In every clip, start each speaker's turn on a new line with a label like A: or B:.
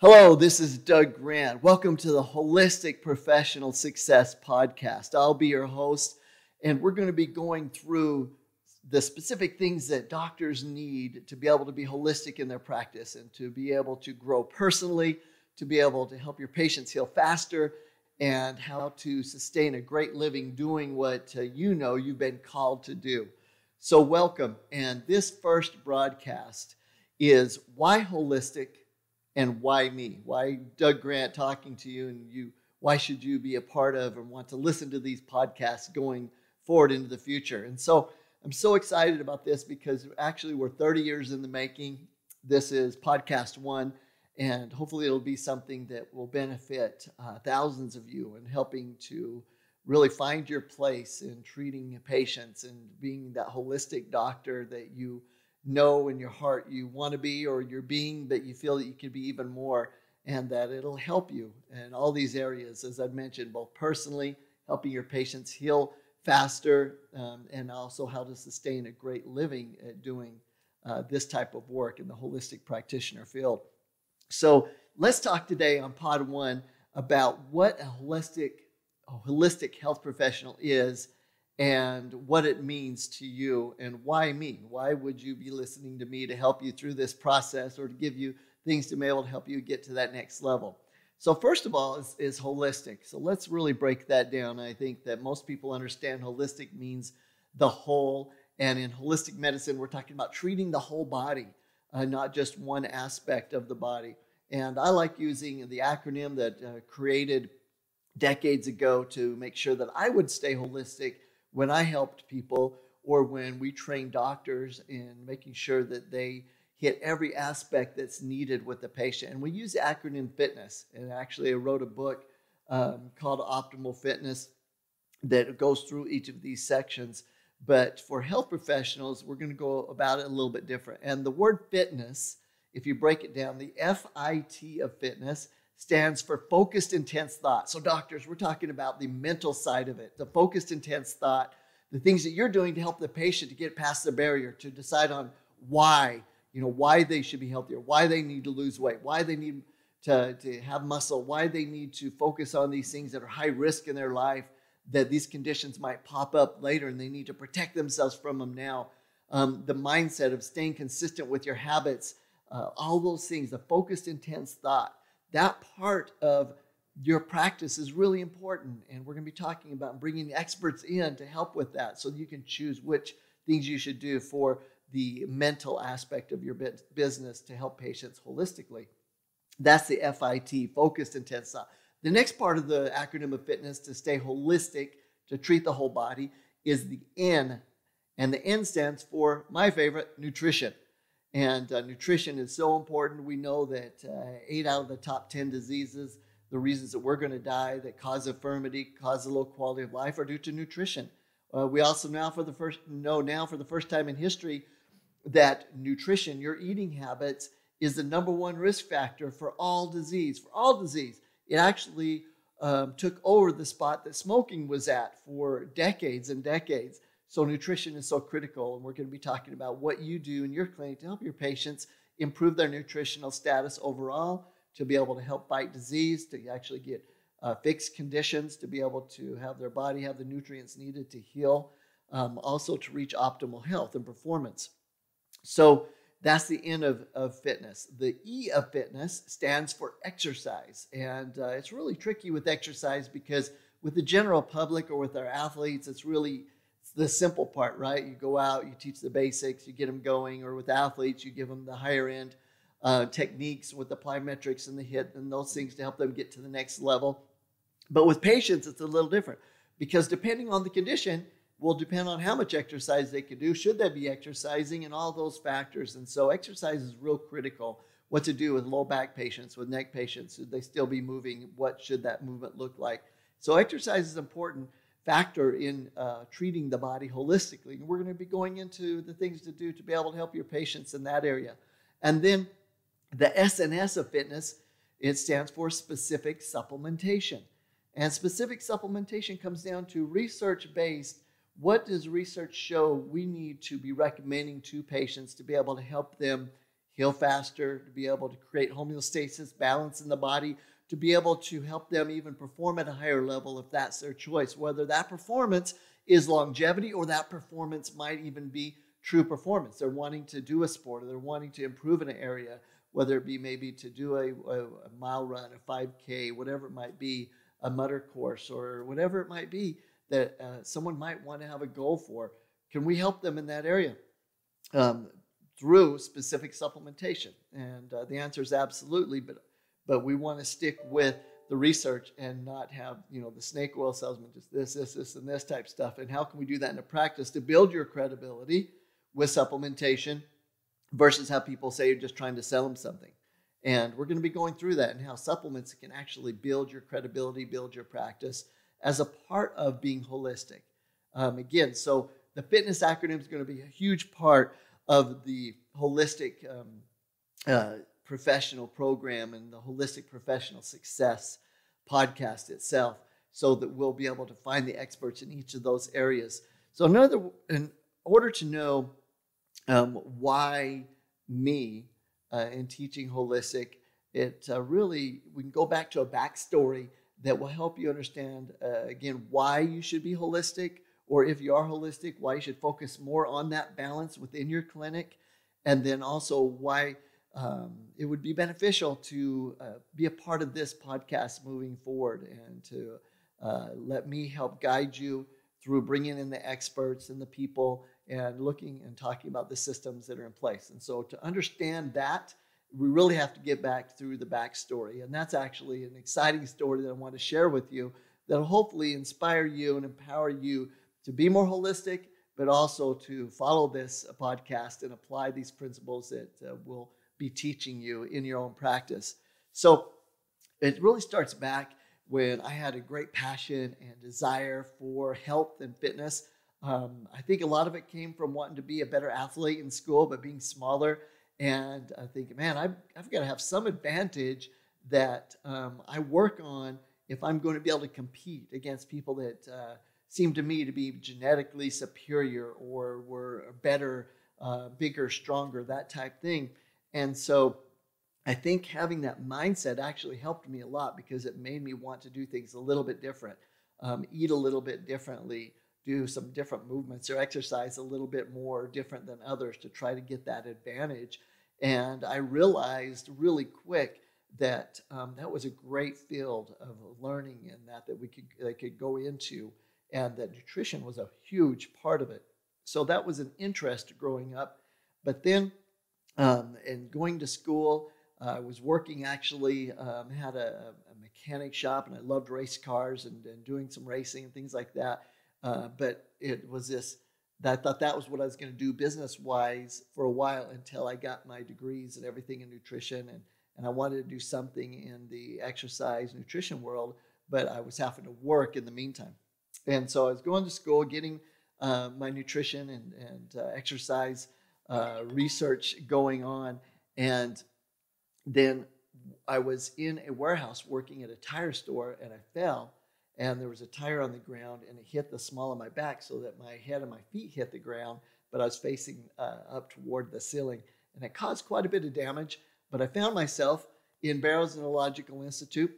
A: Hello, this is Doug Grant. Welcome to the Holistic Professional Success Podcast. I'll be your host, and we're going to be going through the specific things that doctors need to be able to be holistic in their practice and to be able to grow personally, to be able to help your patients heal faster, and how to sustain a great living doing what uh, you know you've been called to do. So, welcome. And this first broadcast is Why Holistic and why me? Why Doug Grant talking to you and you? Why should you be a part of and want to listen to these podcasts going forward into the future? And so I'm so excited about this because actually we're 30 years in the making. This is podcast one, and hopefully it'll be something that will benefit uh, thousands of you and helping to really find your place in treating patients and being that holistic doctor that you know in your heart you want to be or you're being, but you feel that you can be even more and that it'll help you in all these areas, as I've mentioned, both personally, helping your patients heal faster, um, and also how to sustain a great living at doing uh, this type of work in the holistic practitioner field. So let's talk today on Pod One about what a holistic, a holistic health professional is and what it means to you and why me? Why would you be listening to me to help you through this process or to give you things to be able to help you get to that next level? So, first of all, is, is holistic. So, let's really break that down. I think that most people understand holistic means the whole. And in holistic medicine, we're talking about treating the whole body, uh, not just one aspect of the body. And I like using the acronym that uh, created decades ago to make sure that I would stay holistic when I helped people or when we train doctors in making sure that they hit every aspect that's needed with the patient. And we use the acronym FITNESS. And actually, I wrote a book um, called Optimal Fitness that goes through each of these sections. But for health professionals, we're going to go about it a little bit different. And the word fitness, if you break it down, the F I T of fitness stands for focused intense thought. So, doctors, we're talking about the mental side of it, the focused intense thought, the things that you're doing to help the patient to get past the barrier, to decide on why, you know, why they should be healthier, why they need to lose weight, why they need to, to have muscle, why they need to focus on these things that are high risk in their life, that these conditions might pop up later and they need to protect themselves from them now. Um, the mindset of staying consistent with your habits, uh, all those things, the focused intense thought that part of your practice is really important. And we're going to be talking about bringing experts in to help with that so you can choose which things you should do for the mental aspect of your business to help patients holistically. That's the FIT, focused intense. The next part of the acronym of fitness to stay holistic, to treat the whole body, is the N. And the N stands for my favorite, nutrition. And uh, nutrition is so important. We know that uh, eight out of the top 10 diseases, the reasons that we're going to die that cause infirmity, cause a low quality of life, are due to nutrition. Uh, we also now for the first know now for the first time in history that nutrition, your eating habits, is the number one risk factor for all disease. For all disease, it actually um, took over the spot that smoking was at for decades and decades. So, nutrition is so critical, and we're going to be talking about what you do in your clinic to help your patients improve their nutritional status overall, to be able to help fight disease, to actually get uh, fixed conditions, to be able to have their body have the nutrients needed to heal, um, also to reach optimal health and performance. So, that's the N of, of fitness. The E of fitness stands for exercise. And uh, it's really tricky with exercise because with the general public or with our athletes, it's really the simple part, right? You go out, you teach the basics, you get them going, or with athletes, you give them the higher end uh, techniques with the plyometrics and the HIIT and those things to help them get to the next level. But with patients, it's a little different because depending on the condition, will depend on how much exercise they can do, should they be exercising, and all those factors. And so, exercise is real critical. What to do with low back patients, with neck patients? Should they still be moving? What should that movement look like? So, exercise is important factor in uh, treating the body holistically. And we're going to be going into the things to do to be able to help your patients in that area. And then the SNS of fitness, it stands for specific supplementation. And specific supplementation comes down to research based. What does research show we need to be recommending to patients to be able to help them heal faster, to be able to create homeostasis, balance in the body, to be able to help them even perform at a higher level if that's their choice, whether that performance is longevity or that performance might even be true performance. They're wanting to do a sport or they're wanting to improve in an area, whether it be maybe to do a, a, a mile run, a 5K, whatever it might be, a Mudder course, or whatever it might be that uh, someone might want to have a goal for. Can we help them in that area um, through specific supplementation? And uh, the answer is absolutely, but but we want to stick with the research and not have you know the snake oil salesman just this this this and this type stuff and how can we do that in a practice to build your credibility with supplementation versus how people say you're just trying to sell them something. And we're going to be going through that and how supplements can actually build your credibility, build your practice as a part of being holistic. Um, again, so the fitness acronym is going to be a huge part of the holistic um, uh, professional program and the holistic professional success podcast itself so that we'll be able to find the experts in each of those areas. So, another, in order to know um, why me uh, in teaching holistic. It uh, really, we can go back to a backstory that will help you understand, uh, again, why you should be holistic, or if you are holistic, why you should focus more on that balance within your clinic, and then also why um, it would be beneficial to uh, be a part of this podcast moving forward and to uh, let me help guide you through bringing in the experts and the people and looking and talking about the systems that are in place. And so to understand that, we really have to get back through the backstory. And that's actually an exciting story that I want to share with you that'll hopefully inspire you and empower you to be more holistic, but also to follow this podcast and apply these principles that uh, will be teaching you in your own practice. So it really starts back when I had a great passion and desire for health and fitness. Um, I think a lot of it came from wanting to be a better athlete in school, but being smaller. And I think, man, I've, I've got to have some advantage that um, I work on if I'm going to be able to compete against people that uh, seem to me to be genetically superior or were better, uh, bigger, stronger, that type thing. And so I think having that mindset actually helped me a lot because it made me want to do things a little bit different, um, eat a little bit differently, do some different movements or exercise a little bit more different than others to try to get that advantage. And I realized really quick that um, that was a great field of learning and that that we could that could go into, and that nutrition was a huge part of it. So that was an interest growing up. But then, um, and going to school, uh, I was working actually, um, had a, a, mechanic shop, and I loved race cars and, and doing some racing and things like that. Uh, but it was this that I thought that was what I was going to do business wise for a while until I got my degrees and everything in nutrition and and I wanted to do something in the exercise nutrition world, but I was having to work in the meantime. And so I was going to school, getting uh, my nutrition and, and uh, exercise uh, research going on. And then I was in a warehouse working at a tire store and I fell and there was a tire on the ground and it hit the small of my back so that my head and my feet hit the ground but i was facing uh, up toward the ceiling and it caused quite a bit of damage but i found myself in Barrow's Neurological Institute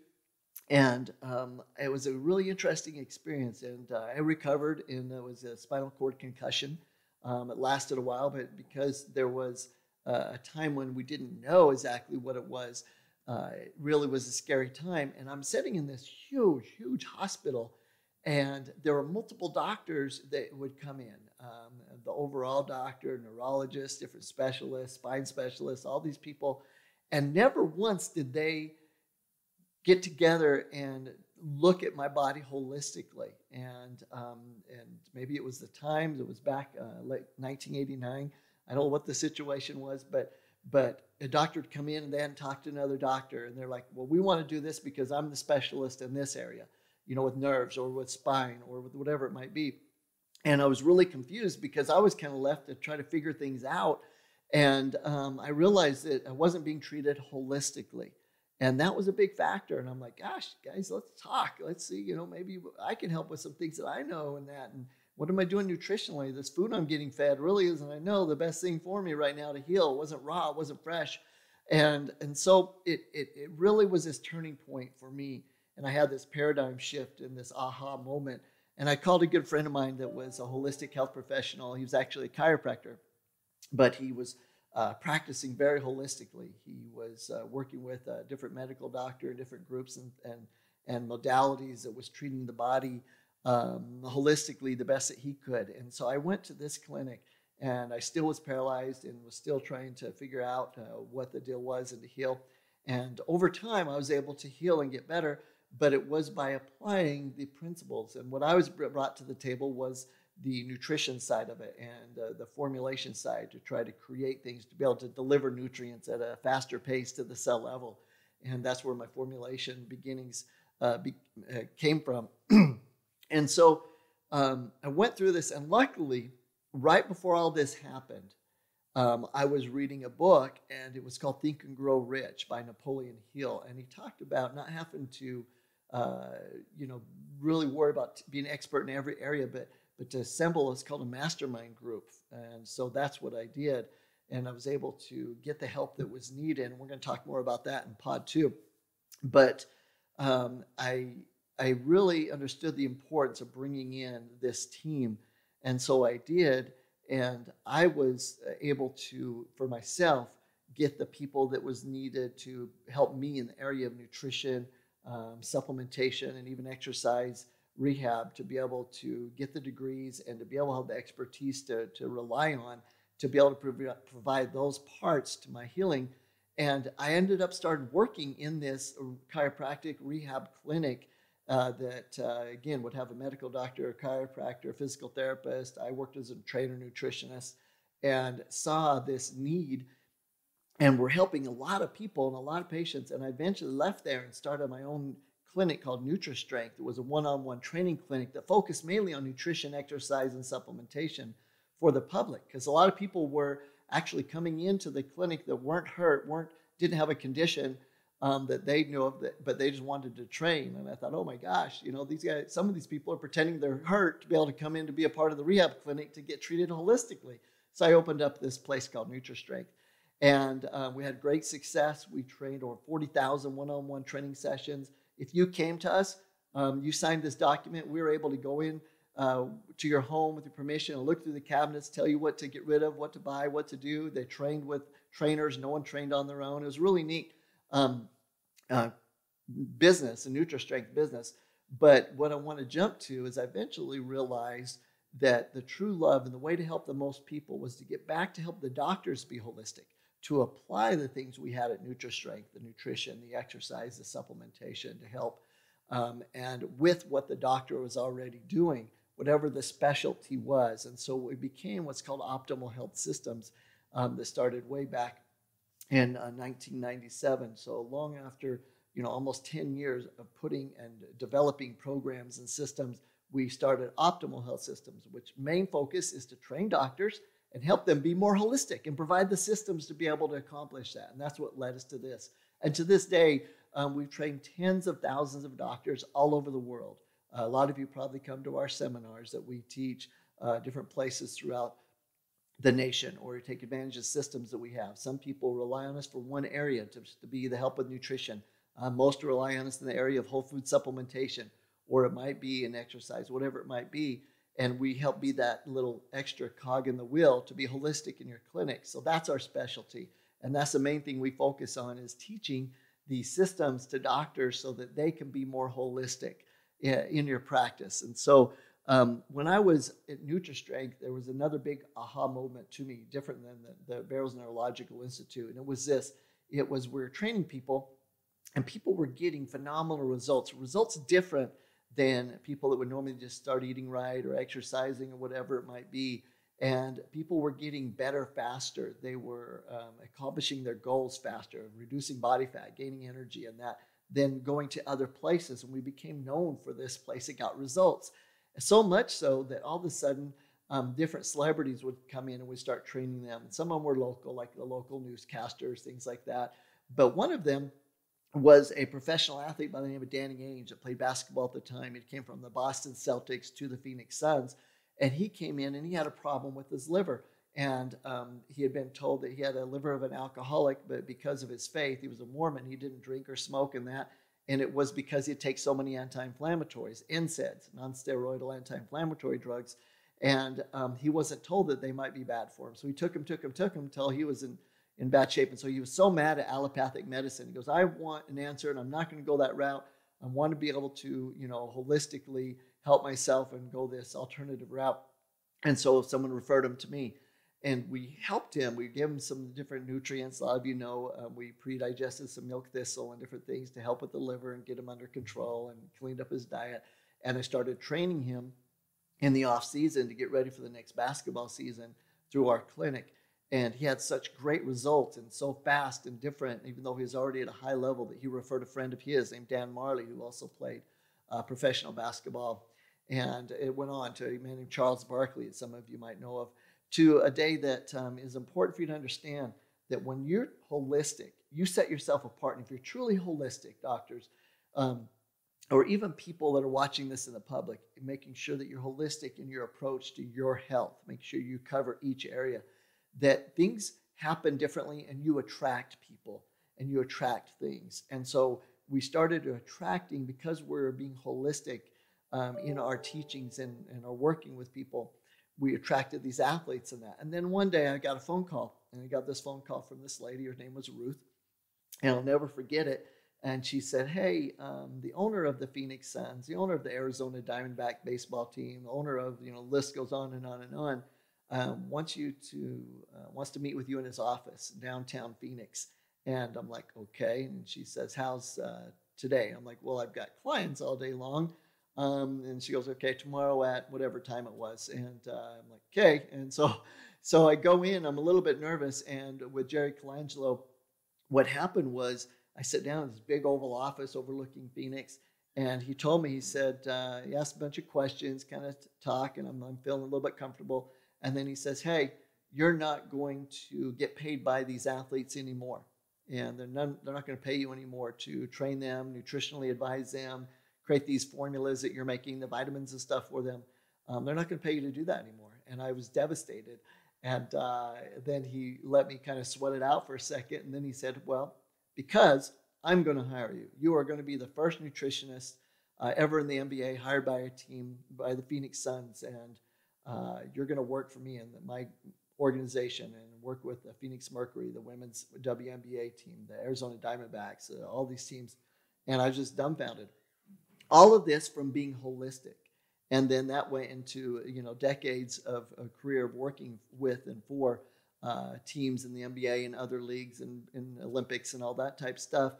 A: and um, it was a really interesting experience and uh, i recovered and it was a spinal cord concussion um, it lasted a while but because there was uh, a time when we didn't know exactly what it was uh, it really was a scary time. And I'm sitting in this huge, huge hospital, and there were multiple doctors that would come in um, the overall doctor, neurologist, different specialists, spine specialists, all these people. And never once did they get together and look at my body holistically. And, um, and maybe it was the times, it was back uh, late 1989. I don't know what the situation was, but but a doctor would come in and then talk to another doctor, and they're like, "Well, we want to do this because I'm the specialist in this area, you know, with nerves or with spine or with whatever it might be." And I was really confused because I was kind of left to try to figure things out, and um, I realized that I wasn't being treated holistically, and that was a big factor. And I'm like, "Gosh, guys, let's talk. Let's see, you know, maybe I can help with some things that I know and that." And what am I doing nutritionally? This food I'm getting fed really isn't, I know, the best thing for me right now to heal. It wasn't raw, it wasn't fresh. And, and so it, it, it really was this turning point for me. And I had this paradigm shift and this aha moment. And I called a good friend of mine that was a holistic health professional. He was actually a chiropractor, but he was uh, practicing very holistically. He was uh, working with a different medical doctor, different groups and, and, and modalities that was treating the body um, holistically the best that he could. And so I went to this clinic and I still was paralyzed and was still trying to figure out uh, what the deal was and to heal. And over time, I was able to heal and get better, but it was by applying the principles. And what I was brought to the table was the nutrition side of it and uh, the formulation side to try to create things to be able to deliver nutrients at a faster pace to the cell level. And that's where my formulation beginnings uh, be, uh, came from. And so um, I went through this, and luckily, right before all this happened, um, I was reading a book, and it was called Think and Grow Rich by Napoleon Hill, and he talked about not having to, uh, you know, really worry about being an expert in every area, but but to assemble it's called a mastermind group, and so that's what I did, and I was able to get the help that was needed, and we're going to talk more about that in Pod Two, but um, I I really understood the importance of bringing in this team. And so I did. And I was able to, for myself, get the people that was needed to help me in the area of nutrition, um, supplementation, and even exercise rehab to be able to get the degrees and to be able to have the expertise to, to rely on to be able to prov- provide those parts to my healing. And I ended up started working in this chiropractic rehab clinic uh, that, uh, again, would have a medical doctor, a chiropractor, a physical therapist. I worked as a trainer nutritionist and saw this need and we're helping a lot of people and a lot of patients. And I eventually left there and started my own clinic called NutriStrength. It was a one-on-one training clinic that focused mainly on nutrition, exercise, and supplementation for the public. Because a lot of people were actually coming into the clinic that weren't hurt, weren't didn't have a condition, um, that they knew of, that, but they just wanted to train. And I thought, oh my gosh, you know, these guys, some of these people are pretending they're hurt to be able to come in to be a part of the rehab clinic to get treated holistically. So I opened up this place called NutriStrength. And uh, we had great success. We trained over 40,000 one on one training sessions. If you came to us, um, you signed this document, we were able to go in uh, to your home with your permission and look through the cabinets, tell you what to get rid of, what to buy, what to do. They trained with trainers, no one trained on their own. It was really neat um, uh, business, a NutriStrength business. But what I want to jump to is I eventually realized that the true love and the way to help the most people was to get back to help the doctors be holistic, to apply the things we had at NutriStrength, the nutrition, the exercise, the supplementation to help. Um, and with what the doctor was already doing, whatever the specialty was. And so we became what's called optimal health systems um, that started way back in uh, 1997. So long after, you know, almost 10 years of putting and developing programs and systems, we started Optimal Health Systems, which main focus is to train doctors and help them be more holistic and provide the systems to be able to accomplish that. And that's what led us to this. And to this day, um, we've trained tens of thousands of doctors all over the world. Uh, a lot of you probably come to our seminars that we teach uh, different places throughout the nation or take advantage of systems that we have. Some people rely on us for one area to, to be the help with nutrition. Uh, most rely on us in the area of whole food supplementation, or it might be in exercise, whatever it might be. And we help be that little extra cog in the wheel to be holistic in your clinic. So that's our specialty. And that's the main thing we focus on is teaching these systems to doctors so that they can be more holistic in, in your practice. And so um, when I was at NutriStrength, there was another big aha moment to me, different than the, the Neurological Institute. And it was this it was we're training people, and people were getting phenomenal results, results different than people that would normally just start eating right or exercising or whatever it might be. And people were getting better faster. They were um, accomplishing their goals faster, reducing body fat, gaining energy, and that, then going to other places. And we became known for this place that got results. So much so that all of a sudden, um, different celebrities would come in and we start training them. Some of them were local, like the local newscasters, things like that. But one of them was a professional athlete by the name of Danny Ainge that played basketball at the time. He came from the Boston Celtics to the Phoenix Suns. And he came in and he had a problem with his liver. And um, he had been told that he had a liver of an alcoholic, but because of his faith, he was a Mormon, he didn't drink or smoke and that. And it was because he takes so many anti inflammatories, NSAIDs, non steroidal anti inflammatory drugs. And um, he wasn't told that they might be bad for him. So he took him, took him, took him until he was in, in bad shape. And so he was so mad at allopathic medicine. He goes, I want an answer and I'm not going to go that route. I want to be able to, you know, holistically help myself and go this alternative route. And so someone referred him to me and we helped him. We gave him some different nutrients. A lot of you know um, we pre-digested some milk thistle and different things to help with the liver and get him under control and cleaned up his diet. And I started training him in the off season to get ready for the next basketball season through our clinic. And he had such great results and so fast and different, even though he was already at a high level, that he referred a friend of his named Dan Majerle, who also played uh, professional basketball. And it went on to a man named Charles Barkley, that some of you might know of, to a day that um, is important for you to understand that when you're holistic, you set yourself apart. And if you're truly holistic, doctors, um, or even people that are watching this in the public, making sure that you're holistic in your approach to your health, make sure you cover each area, that things happen differently and you attract people and you attract things. And so we started attracting because we're being holistic um, in our teachings and, and are working with people. We attracted these athletes and that. And then one day I got a phone call, and I got this phone call from this lady. Her name was Ruth, and I'll never forget it and she said, "Hey, um, the owner of the Phoenix Suns, the owner of the Arizona Diamondback baseball team, the owner of you know, list goes on and on and on, um, wants you to uh, wants to meet with you in his office downtown Phoenix." And I'm like, "Okay." And she says, "How's uh, today?" I'm like, "Well, I've got clients all day long." Um, and she goes, "Okay, tomorrow at whatever time it was." And uh, I'm like, "Okay." And so, so I go in. I'm a little bit nervous, and with Jerry Colangelo, what happened was I sit down in this big oval office overlooking Phoenix, and he told me, he said, uh, he asked a bunch of questions, kind of talk, and I'm, I'm feeling a little bit comfortable. And then he says, Hey, you're not going to get paid by these athletes anymore. And they're, none, they're not going to pay you anymore to train them, nutritionally advise them, create these formulas that you're making, the vitamins and stuff for them. Um, they're not going to pay you to do that anymore. And I was devastated. And uh, then he let me kind of sweat it out for a second. And then he said, Well, because I'm going to hire you. You are going to be the first nutritionist uh, ever in the NBA hired by a team, by the Phoenix Suns, and uh, you're going to work for me and my organization and work with the Phoenix Mercury, the women's WNBA team, the Arizona Diamondbacks, uh, all these teams. And I was just dumbfounded. All of this from being holistic. And then that went into you know decades of a career of working with and for uh, teams in the NBA and other leagues and, and Olympics and all that type stuff.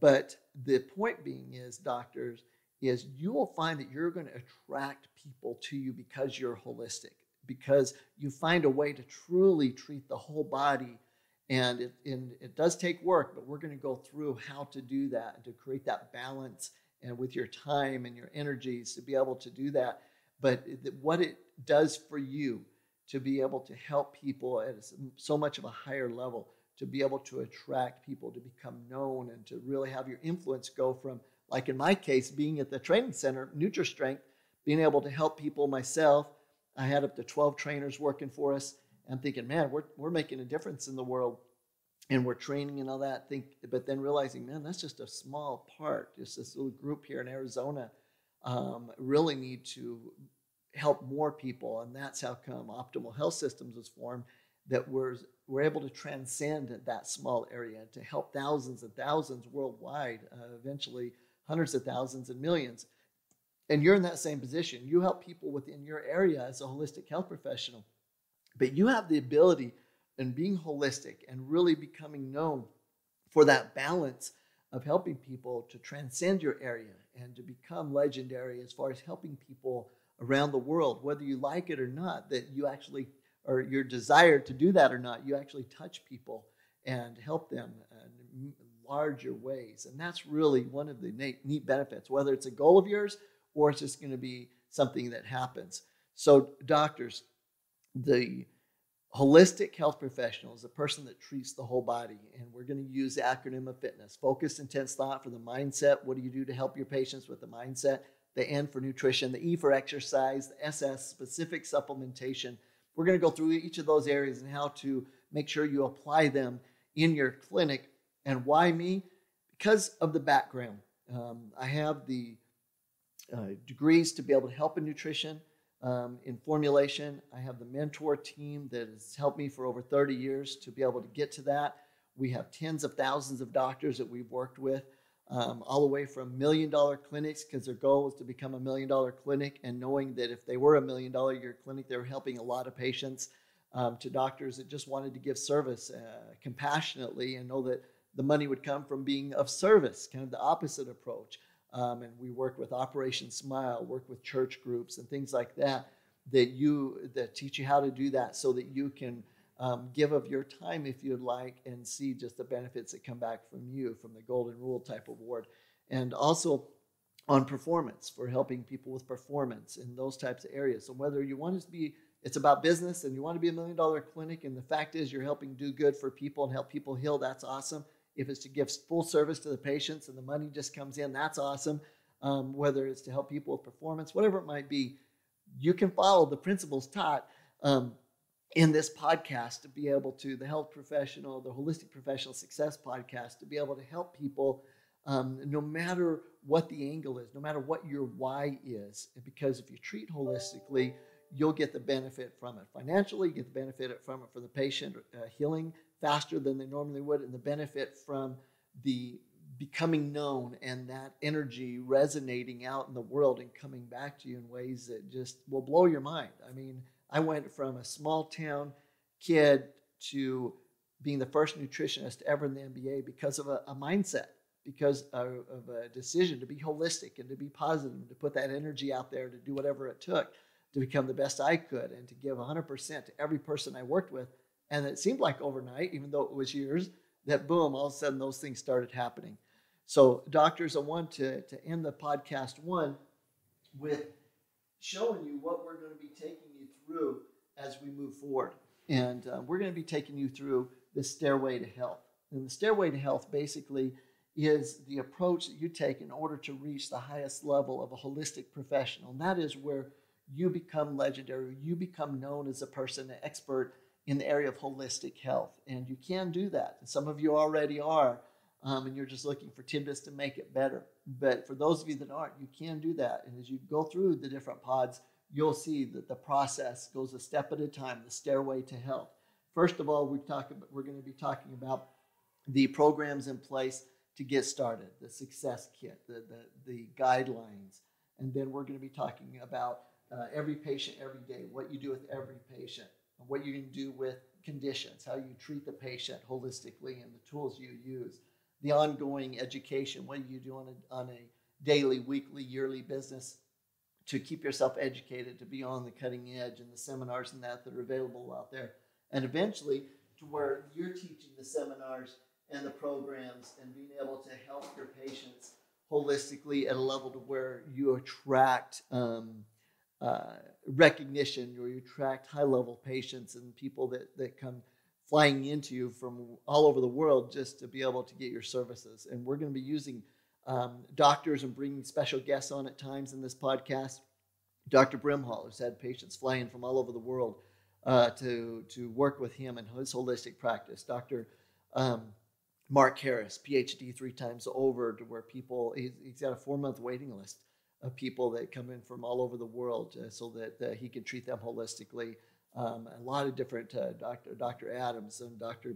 A: But the point being is, doctors, is you will find that you're going to attract people to you because you're holistic, because you find a way to truly treat the whole body. And it, and it does take work, but we're going to go through how to do that and to create that balance and with your time and your energies to be able to do that. But what it does for you to be able to help people at so much of a higher level, to be able to attract people to become known and to really have your influence go from, like in my case, being at the training center, NutriStrength, being able to help people myself. I had up to 12 trainers working for us. And thinking, man, we're, we're making a difference in the world and we're training and all that. Think, but then realizing, man, that's just a small part. Just this little group here in Arizona um, really need to help more people. And that's how come Optimal Health Systems was formed, that we're, we're able to transcend that small area to help thousands and thousands worldwide, uh, eventually hundreds of thousands and millions. And you're in that same position. You help people within your area as a holistic health professional, but you have the ability in being holistic and really becoming known for that balance of helping people to transcend your area and to become legendary as far as helping people around the world, whether you like it or not, that you actually, or your desire to do that or not, you actually touch people and help them in larger ways. And that's really one of the neat benefits, whether it's a goal of yours or it's just going to be something that happens. So, doctors, the holistic health professional is a person that treats the whole body. And we're going to use the acronym of fitness focused, intense thought for the mindset. What do you do to help your patients with the mindset? the N for nutrition, the E for exercise, the SS, specific supplementation. We're going to go through each of those areas and how to make sure you apply them in your clinic. And why me? Because of the background. Um, I have the uh, degrees to be able to help in nutrition, um, in formulation. I have the mentor team that has helped me for over 30 years to be able to get to that. We have tens of thousands of doctors that we've worked with, um, all the way from million dollar clinics, because their goal is to become a million dollar clinic, and knowing that if they were a million dollar year clinic, they were helping a lot of patients, um, to doctors that just wanted to give service uh, compassionately and know that the money would come from being of service, kind of the opposite approach. Um, and we work with Operation Smile, work with church groups and things like that that you that teach you how to do that so that you can um, give of your time if you'd like and see just the benefits that come back from you from the golden rule type award. And also on performance for helping people with performance in those types of areas. So whether you want to be it's about business and you want to be a million dollar clinic and the fact is you're helping do good for people and help people heal that's awesome if it's to give full service to the patients and the money just comes in that's awesome. Um, whether it's to help people with performance whatever it might be you can follow the principles taught um, in this podcast to be able to the health professional the holistic professional success podcast to be able to help people um, no matter what the angle is no matter what your why is because if you treat holistically you'll get the benefit from it financially you get the benefit from it for the patient uh, healing faster than they normally would and the benefit from the becoming known and that energy resonating out in the world and coming back to you in ways that just will blow your mind i mean I went from a small town kid to being the first nutritionist ever in the NBA because of a, a mindset, because of, of, a decision to be holistic and to be positive and to put that energy out there to do whatever it took to become the best I could and to give 100% to every person I worked with. And it seemed like overnight, even though it was years, that boom, all of a sudden those things started happening. So, doctors, I want to, to end the podcast one with showing you what we're going to be taking you through as we move forward. And uh, we're going to be taking you through the stairway to health. And the stairway to health basically is the approach that you take in order to reach the highest level of a holistic professional. And that is where you become legendary, you become known as a person, an expert in the area of holistic health. And you can do that. Some of you already are, um, and you're just looking for tidbits to make it better. But for those of you that aren't, you can do that. And as you go through the different pods, you'll see that the process goes a step at a time, the stairway to health. First of all, we talk about, we're going to be talking about the programs in place to get started, the success kit, the, the, the guidelines. And then we're going to be talking about uh, every patient every day, what you do with every patient, what you can do with conditions, how you treat the patient holistically, and the tools you use, the ongoing education, what you do on a, on a daily, weekly, yearly business to keep yourself educated, to be on the cutting edge, and the seminars and that that are available out there. And eventually, to where you're teaching the seminars and the programs and being able to help your patients holistically at a level to where you attract um, uh, recognition or you attract high level patients and people that, that come flying into you from all over the world just to be able to get your services. And we're going to be using um, doctors and bringing special guests on at times in this podcast. Dr. Brimhall, who's had patients flying from all over the world uh, to, to work with him in his holistic practice. Dr. Um, Mark Harris, PhD three times over, to where people, he's, he's got a four month waiting list people that come in from all over the world uh, so that he can treat them holistically. Um, a lot of different, uh, Dr. Dr. Adams and Dr.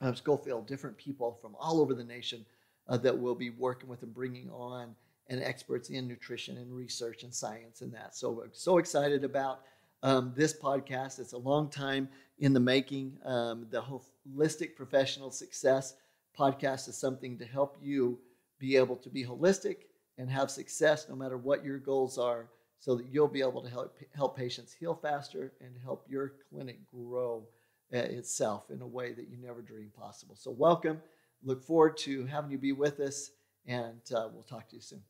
A: Um, Schofield, different people from all over the nation uh, that we'll be working with and bringing on and experts in nutrition and research and science and that. So we're so excited about um, this podcast. It's a long time in the making. Um, the Holistic Professional Success podcast is something to help you be able to be holistic and have success no matter what your goals are so that you'll be able to help, help patients heal faster and help your clinic grow uh, itself in a way that you never dreamed possible. So welcome. Look forward to having you be with us, and uh, we'll talk to you soon.